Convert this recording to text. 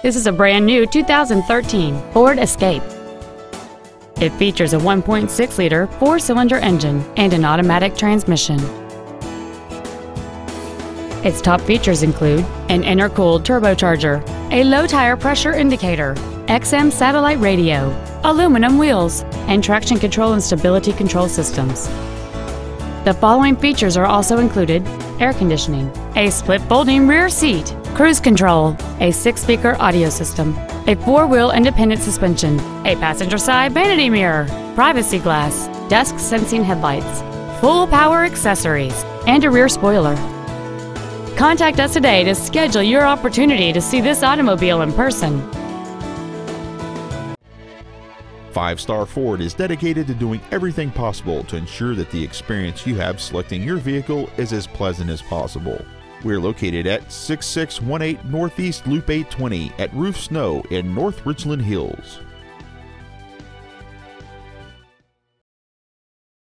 This is a brand new 2013 Ford Escape. It features a 1.6-liter four-cylinder engine and an automatic transmission. Its top features include an intercooled turbocharger, a low tire pressure indicator, XM satellite radio, aluminum wheels, and traction control and stability control systems. The following features are also included air conditioning, a split folding rear seat, cruise control, a six speaker audio system, a four wheel independent suspension, a passenger side vanity mirror, privacy glass, dusk sensing headlights, full power accessories, and a rear spoiler. Contact us today to schedule your opportunity to see this automobile in person. Five Star Ford is dedicated to doing everything possible to ensure that the experience you have selecting your vehicle is as pleasant as possible. We're located at 6618 Northeast Loop 820 at Rufe Snow in North Richland Hills.